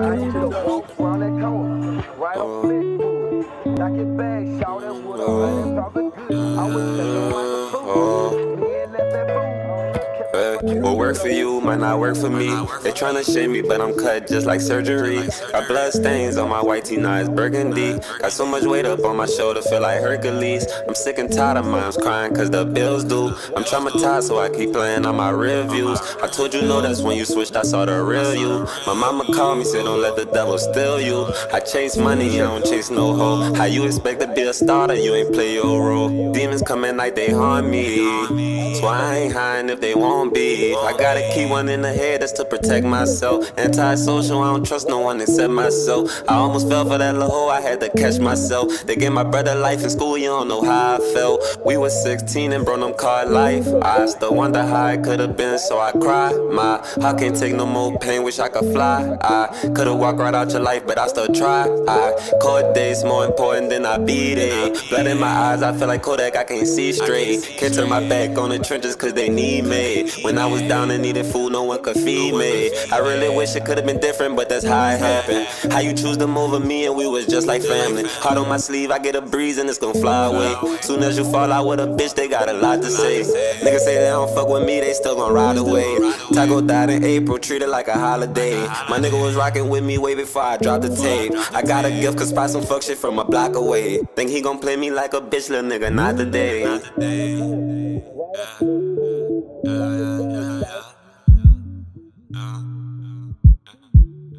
I hit the walk around that corner, right on Food. Knock it back, shout it with a hundred profit good. I was taking work for you might not work for me. They tryna shame me, but I'm cut just like surgery. Got blood stains on my white tee, now it's burgundy. Got so much weight up on my shoulder, feel like Hercules. I'm sick and tired of moms crying cause the bills due. I'm traumatized, so I keep playing on my rear views. I told you no, that's when you switched, I saw the real you. My mama called me, said don't let the devil steal you. I chase money, I don't chase no hoe. How you expect to be a starter, you ain't play your role. Demons come at night, they haunt me. So I ain't hiding if they won't be. I gotta keep one in the head, that's to protect myself. Antisocial, I don't trust no one except myself. I almost fell for that little hoe, I had to catch myself. They gave my brother life in school, you don't know how I felt. We was 16 and bro, them called life. I still wonder how it could've been, so I cry. My I can't take no more pain, wish I could fly. I could've walked right out your life, but I still try. I court dates more important than I beat it. Blood in my eyes, I feel like Kodak, I can't see straight. Can't turn my back on the trenches cause they need me. When I was down and needed food, no one could feed me. I really wish it could've been different, but that's how it happened. How you choose move with me and we was just like family. Heart on my sleeve, I get a breeze and it's gonna fly away. Soon as you fall out with a bitch, they got a lot to say. Niggas say they don't fuck with me, they still gon' ride away. Taco died in April, treated like a holiday. My nigga was rocking with me way before I dropped the tape. I got a gift, cause spot some fuck shit from a block away. Think he gon' play me like a bitch, little nigga, not today.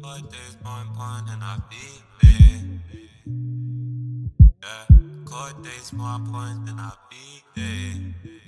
Court dates more important than I be there. Yeah, court dates more important than I be there.